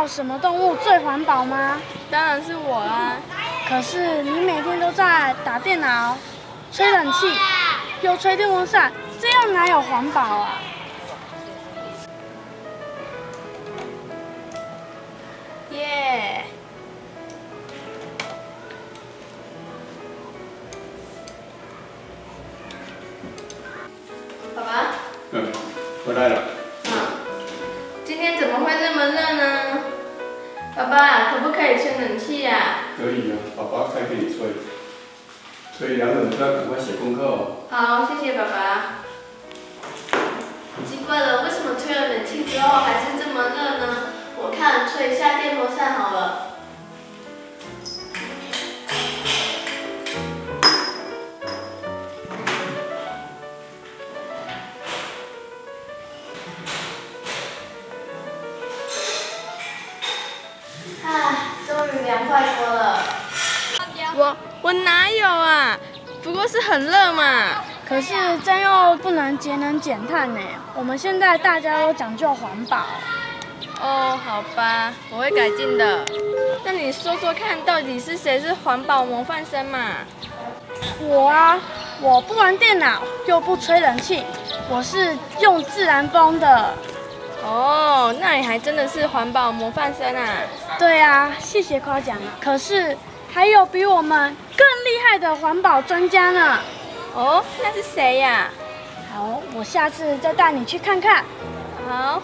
道什么动物最环保吗？当然是我啦。可是你每天都在打电脑、吹冷气，又吹电风扇，这样哪有环保啊？耶！爸爸。嗯，回来了。嗯，今天怎么会那么热呢？爸爸，可不可以吹冷气呀？可以啊，爸爸开给你吹。吹凉了，你就要赶快写功课哦。好，谢谢爸爸。奇怪了，为什么吹了唉，终于凉快多了。我我哪有啊？不过是很热嘛。可是这样又不能节能减碳呢。我们现在大家都讲究环保。哦，好吧，我会改进的。那你说说看，到底是谁是环保模范生嘛？我啊，我不玩电脑，又不吹冷气，我是用自然风的。哦，那你还真的是环保模范生啊！对啊，谢谢夸奖。可是还有比我们更厉害的环保专家呢。哦，那是谁呀？好，我下次再带你去看看。好。